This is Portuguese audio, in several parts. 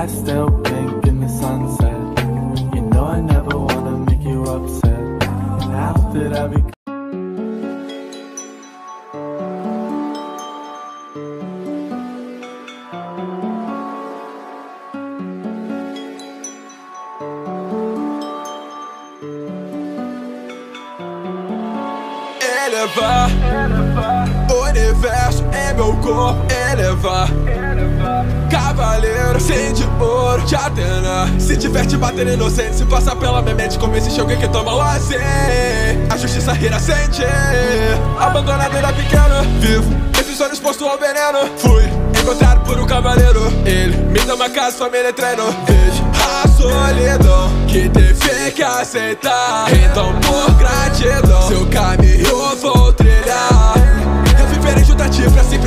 I still think in the sunset. You know I never wanna make you upset. And after that we Elevar O universo em meu corpo Cavaleiro, sem de ouro, te Atena. Se tiver te batendo inocente Se passa pela minha mente como existe alguém que toma assim A justiça rir sente Abandonado era pequeno, vivo Esse sonho exposto ao veneno. Fui encontrado por um cavaleiro. Ele me deu uma casa, família treino. Vejo a solidão que teve que aceitar. Então por gratidão Seu caminho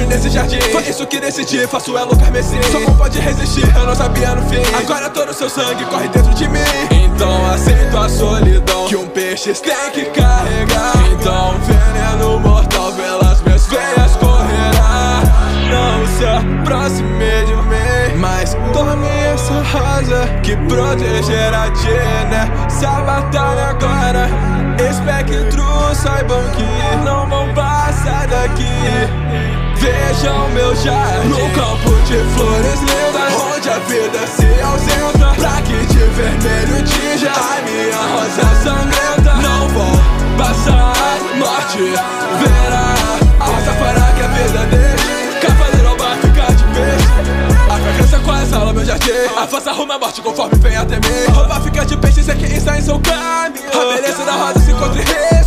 nesse jardim. Foi isso que decidi, faço elo carmesim. Só não pode resistir, eu não sabia no fim. Agora todo o seu sangue corre dentro de mim. Então aceito a solidão Que um peixe tem que carregar. Então veneno mortal pelas minhas veias correrá. Não se aproxime de mim Mas tome essa rosa Que protegerá de nessa batalha agora Espectro, saibam que não vão passar daqui No campo de flores lindas Onde a vida se ausenta. Pra de vermelho tinja A minha rosa sangrenta. Não vão passar Morte verá A rosa fará que a vida deixe. Cavaleiro vai ficar de peixe A fragrância quase aula meu jardim. A força arruma a morte conforme vem até mim roupa fica de peixe, sei que está em seu caminho. A beleza da rosa se encontra em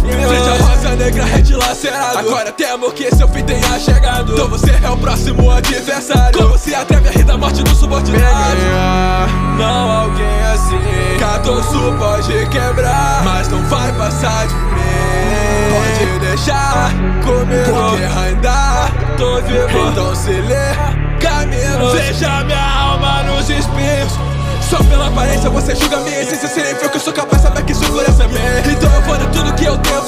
negra redilacerado. Agora temo que seu fim tenha chegado Então você é o próximo adversário. Como se atreve a rir da morte do subordinado? Não alguém assim. Catorço pode quebrar Mas não vai passar de mim Pode deixar comigo Porque ainda tô vivo. Então se lê caminho. Veja minha alma nos espinhos só pela aparência você julga minha essência Sem nem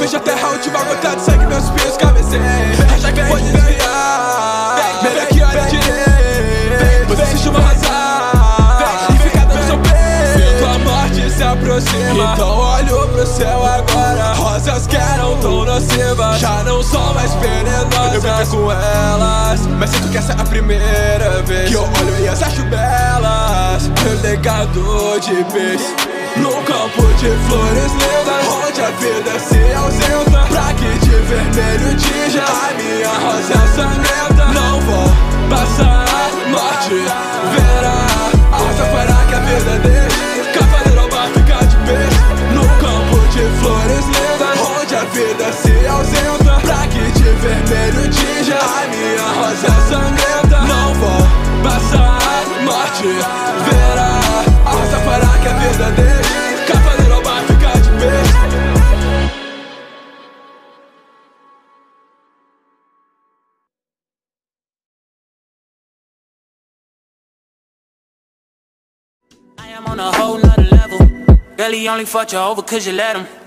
que Vejo até a última gota de sangue Meus espinhos cabecei Hashtag pode desviar. Melhor que olhe direito Você se chama arrasar E fica dando seu peito Sinto a morte se aproxima. Então olho pro céu agora. Rosas que eram tão nocivas Já não são mais venenosas. Eu vivi com elas. Mas sinto que essa é a primeira vez Que eu olho e as acho belas. Legado de peixe no campo de flores lindas Onde a vida se ausenta. Pra que de vermelho tinja A minha rosa sangrenta. Não vou passar morte Verá. A fará que a vida deixe Cavaleiro vai ficar de peixe. No campo de flores lindas Onde a vida se ausenta. Pra que de vermelho tinja A minha rosa sangrenta. Não vou passar morte Verá. A rosa fará que a vida deixe I am on a whole nother level. Only fucked you over cause you let him.